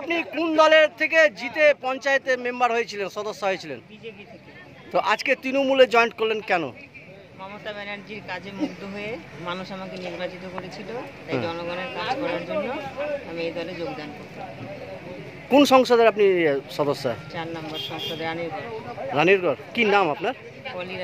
আপনি কোন দলের থেকে জিতে পঞ্চায়েতের মেম্বার হয়েছিলেন সদস্য হয়েছিলেন? তো আজকে তৃণমূলে জয়েন্ট করলেন কেন? মমতা ব্যানার্জির কাজে মুগ্ধ হয়ে মানুষ আমাকে নির্বাচিত করেছিল তাই জনগণের কাজ করার জন্য আমি এই দলে যোগদান করতাম কোন সংসদের আপনি সদস্য? চার নম্বর সংসদে রানীরগড়। রানীরগড়। কি নাম আপনার? পলি